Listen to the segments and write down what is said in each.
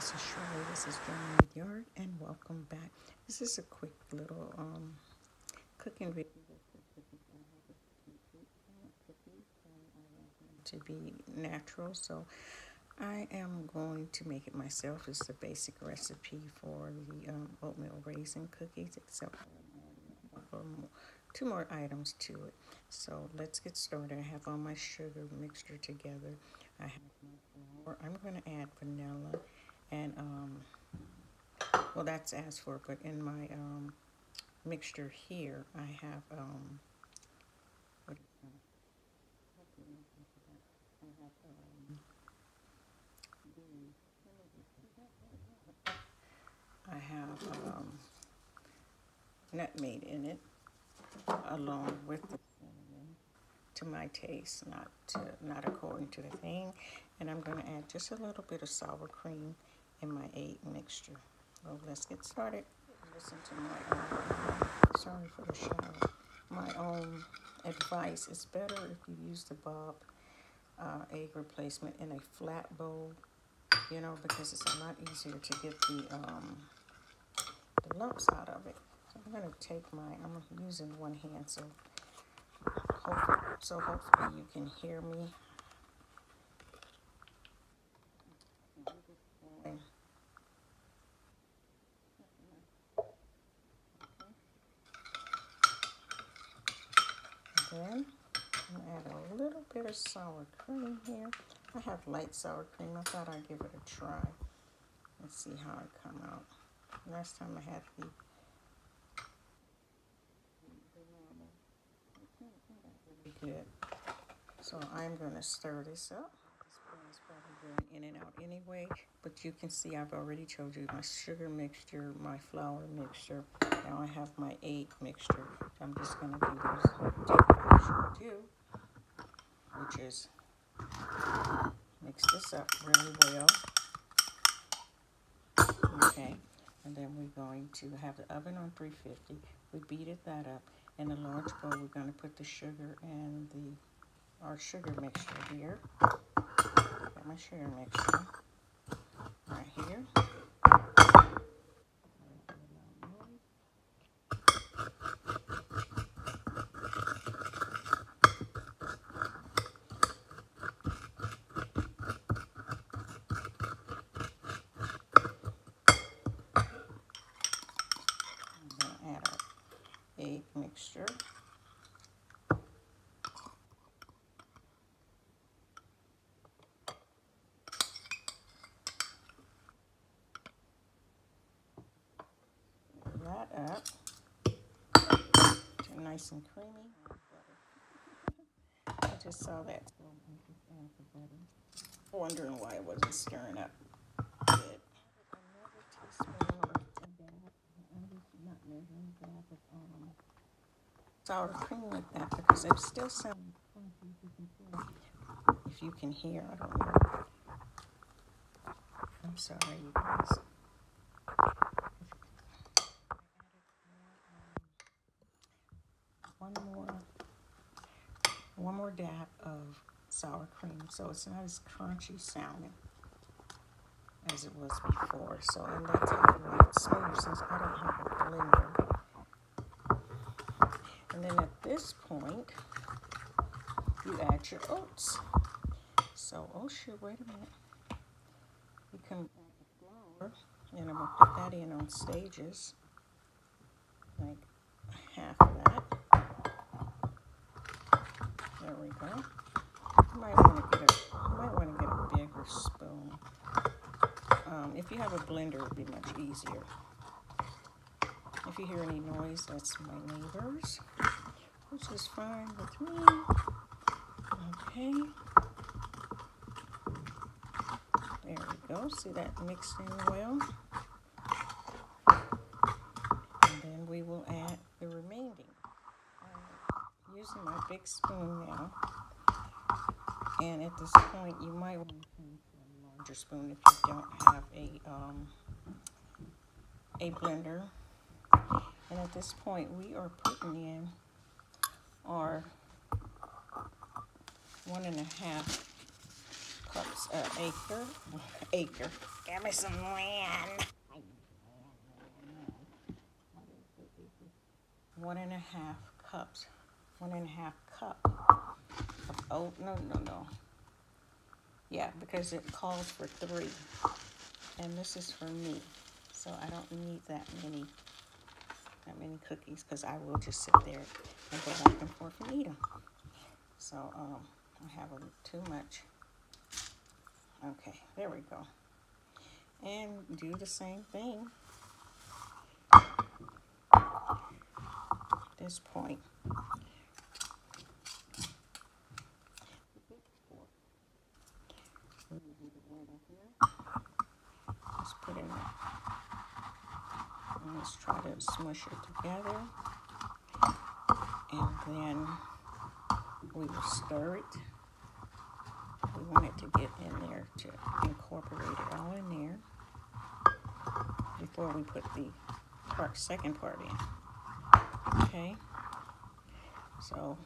this is Shirley. This is Jammin with Yarn, and welcome back. This is a quick little um, cooking video to be natural, so I am going to make it myself. It's the basic recipe for the um, oatmeal raisin cookies, except for two more items to it. So let's get started. I have all my sugar mixture together. I have my flour. I'm going to add vanilla and um, well, that's as for, but in my um, mixture here, I have um, I have um, nutmeg in it, along with the cinnamon to my taste, not to, not according to the thing. And I'm going to add just a little bit of sour cream in my egg mixture. So let's get started. Listen to my own, sorry for the shower, my own advice. It's better if you use the Bob uh, egg replacement in a flat bowl, you know, because it's a lot easier to get the, um, the lumps out of it. So I'm going to take my, I'm using one hand, so hopefully, so hopefully you can hear me. Then i add a little bit of sour cream here. I have light sour cream. I thought I'd give it a try. Let's see how it come out. Last time I had the good. So I'm going to stir this up. This spoon is probably going in and out anyway, but you can see I've already told you my sugar mixture, my flour mixture. Now I have my egg mixture. I'm just going to do this, take what I should do, which is mix this up really well. Okay, and then we're going to have the oven on 350. We beat that up. In a large bowl, we're going to put the sugar and the our sugar mixture here. Got my sugar mixture right here. egg mixture. That up. Nice and creamy. I just saw that. Wondering why it wasn't stirring up. Sour cream like that because it's still sounding hmm, if you can hear, I don't know. I'm sorry, you guys. One more, one more dab of sour cream, so it's not as crunchy sounding as it was before. So, and that's how I like it smooth since I don't have a blender. And then at this point, you add your oats. So, oh shoot, wait a minute. You can add the flour, and I'm gonna put that in on stages, like half of that. There we go. You might want to get a, you might want to get a bigger spoon. Um, if you have a blender, it would be much easier. If you hear any noise, that's my neighbors, which is fine with me. Okay. There we go. See that mixed in well. And then we will add the remaining. Uh, using my big spoon now. And at this point, you might want to a larger spoon if you don't have a um, a blender. And at this point, we are putting in our one and a half cups, uh, acre, acre. Give me some land. One and a half cups, one and a half cup of oat, no, no, no. Yeah, because it calls for three. And this is for me, so I don't need that many, that many cookies, because I will just sit there and go back and forth and eat them. So, um, I have too much. Okay, there we go. And do the same thing. At this point. Let's put in there. Let's try to smush it together. And then we will stir it. We want it to get in there to incorporate it all in there before we put the part, second part in. Okay, so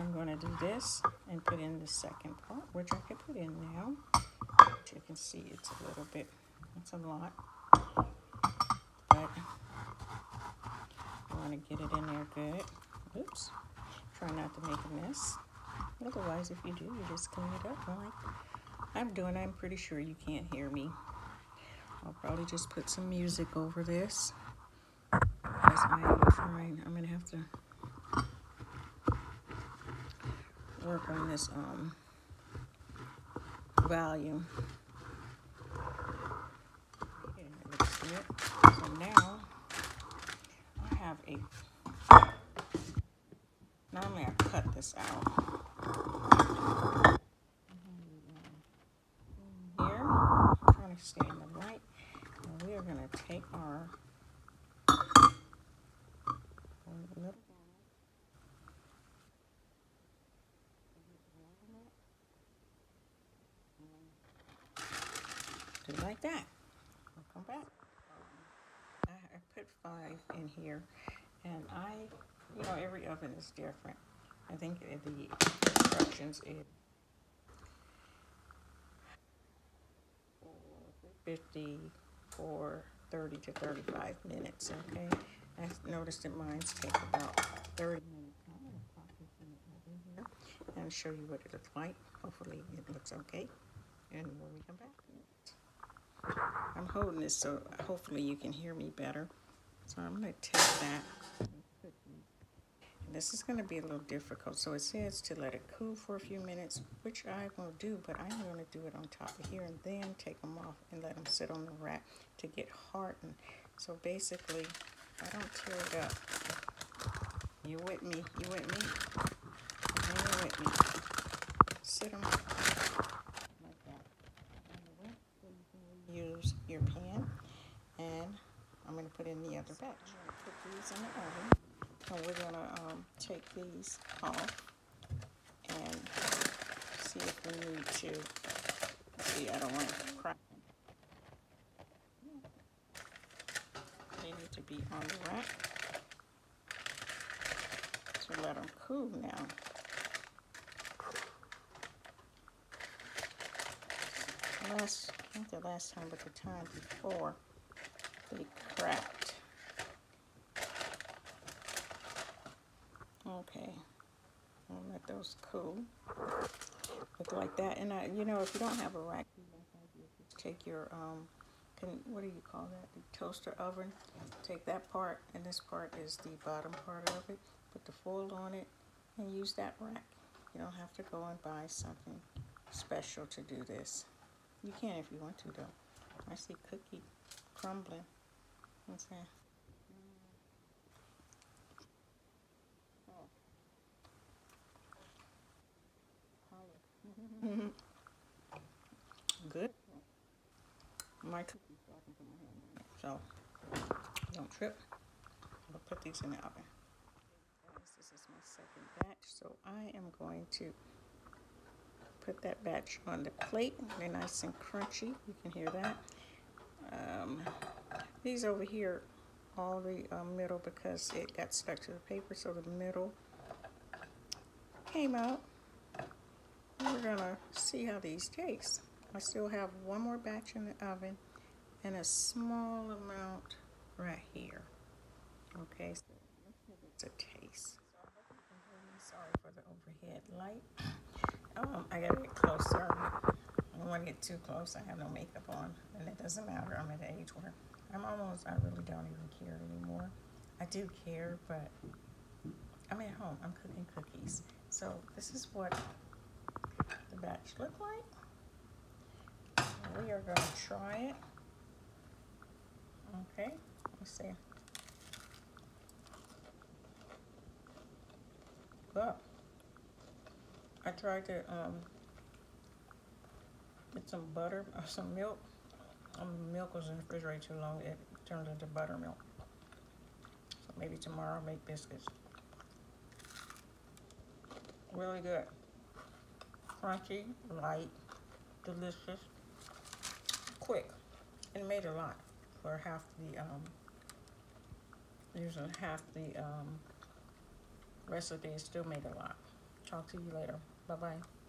I'm going to do this and put in the second part, which I can put in now. You can see it's a little bit, it's a lot, but I want to get it in there good. Oops. Try not to make a mess. Otherwise, if you do, you just clean it up like I'm doing. I'm pretty sure you can't hear me. I'll probably just put some music over this. As I am trying, I'm gonna have to work on this um volume. So now have a Normally I cut this out. Here, I'm trying to stay in the light. And we are going to take our little like that. Welcome back. Put five in here, and I you know, every oven is different. I think the instructions is 54, 30 to 35 minutes, okay? I noticed that mine's take about 30 minutes. I'm to pop this in the oven here and show you what it looks like. Hopefully it looks okay. And when we come back, I'm holding this so hopefully you can hear me better. So I'm going to take that. This is going to be a little difficult. So it says to let it cool for a few minutes, which I will do, but I'm going to do it on top of here and then take them off and let them sit on the rack to get hardened. So basically, I don't tear it up. You with me? You with me? You with me? Sit them like that. Use your pan, and I'm going to put in the other batch. Put these in the oven. So we're going to um, take these off and see if we need to. See, I don't want to crack them. They need to be on the rack. So let them cool now. Last, I think the last time, but the time before, they cracked. Okay, I'll let those cool. Look like that. And I, you know, if you don't have a rack, take your, um, can, what do you call that? The toaster oven. Take that part, and this part is the bottom part of it. Put the foil on it, and use that rack. You don't have to go and buy something special to do this. You can if you want to, though. I see cookie crumbling. That? Good. My. So, don't trip. I'll put these in the oven. This is my second batch, so I am going to put that batch on the plate. They're nice and crunchy. You can hear that. Um, these over here, all the uh, middle because it got stuck to the paper, so the middle came out we're gonna see how these taste. I still have one more batch in the oven and a small amount right here. Okay, so let's give a taste. Sorry for the overhead light. Um, I gotta get closer. I don't want to get too close. I have no makeup on, and it doesn't matter. I'm at the age where I'm almost. I really don't even care anymore. I do care, but I'm at home. I'm cooking cookies. So this is what the batch look like. We are going to try it. Okay, let's see. Well, I tried to um, get some butter or some milk. Um, milk was in the refrigerator too long. It turned into buttermilk. So maybe tomorrow I'll make biscuits. Really good. Crunchy, light, delicious, quick. And made a lot for half the, um, using half the um, recipe. Still made a lot. Talk to you later. Bye-bye.